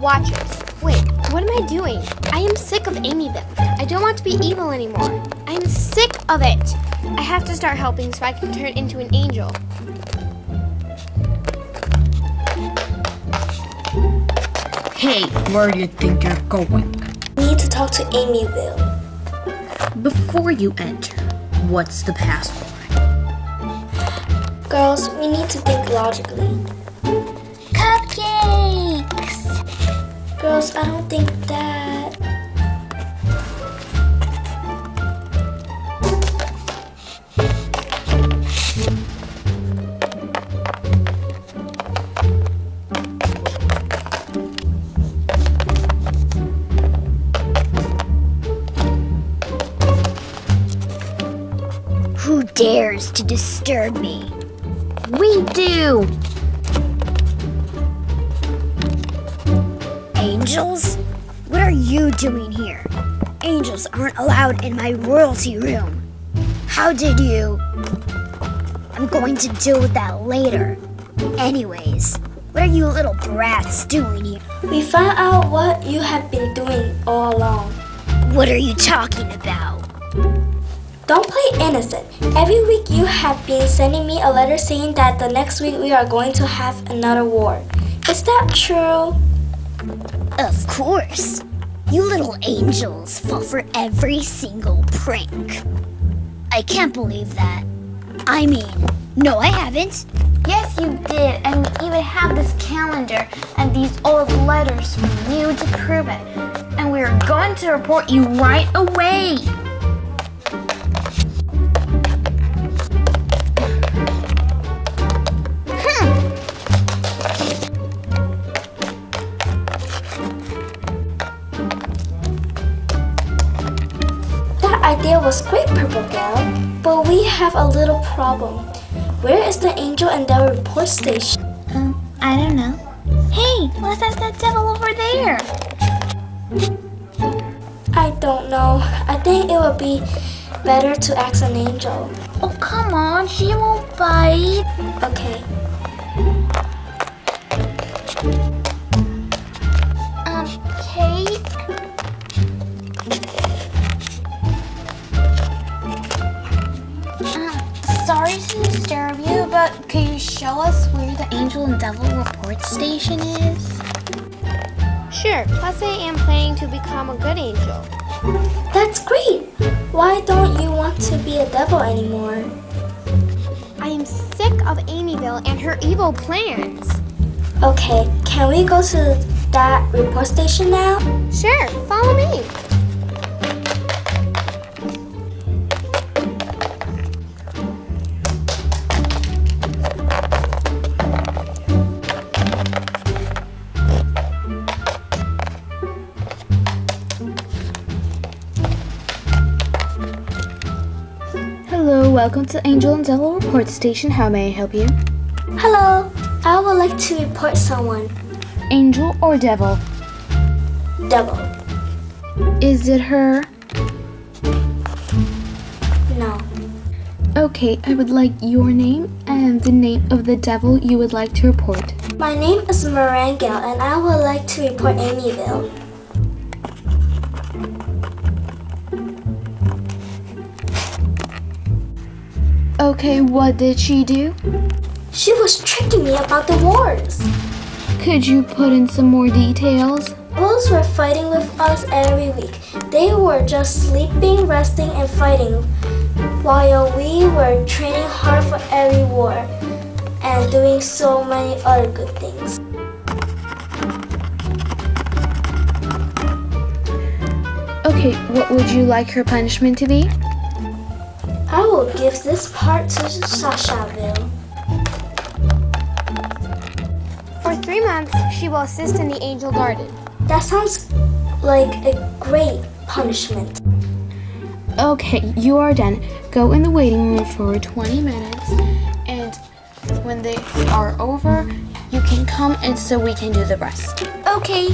Watch it. Wait, what am I doing? I am sick of Amy-vil. I don't want to be evil anymore. I am sick of it. I have to start helping so I can turn into an angel. Hey, where do you think you're going? Need to talk to Amy-vil. Before you enter, what's the password? Girls, we need to think logically. Girls, I don't think that. Who dares to disturb me? We do! Angels? What are you doing here? Angels aren't allowed in my royalty room. How did you? I'm going to deal with that later. Anyways, what are you little brats doing here? We found out what you have been doing all along. What are you talking about? Don't play innocent. Every week you have been sending me a letter saying that the next week we are going to have another war. Is that true? Of course. You little angels fall for every single prank. I can't believe that. I mean, no, I haven't. Yes, you did, and we even have this calendar and these old letters from you to prove it. And we're going to report you right away. Idea was great, Purple Gal, but we have a little problem. Where is the Angel and Devil report station? Um, I don't know. Hey, what's that, that devil over there? I don't know. I think it would be better to ask an angel. Oh, come on, she won't bite. Okay. Show us where the Angel and Devil report station is? Sure, plus I am planning to become a good angel. That's great. Why don't you want to be a devil anymore? I am sick of Amy-vil and her evil plans. Okay, can we go to that report station now? Sure, follow me. Hello, welcome to Angel and Devil Report Station. How may I help you? Hello, I would like to report someone. Angel or Devil? Devil. Is it her? No. Okay, I would like your name and the name of the devil you would like to report. My name is Marangale and I would like to report Amy-vil. Okay, what did she do? She was tricking me about the wars. Could you put in some more details? Wolves were fighting with us every week. They were just sleeping, resting, and fighting, while we were training hard for every war and doing so many other good things. Okay, what would you like her punishment to be? I will give this part to Sasha-vil. For three months, she will assist in the Angel Garden. That sounds like a great punishment. Okay, you are done. Go in the waiting room for 20 minutes, and when they are over, you can come and so we can do the rest. Okay.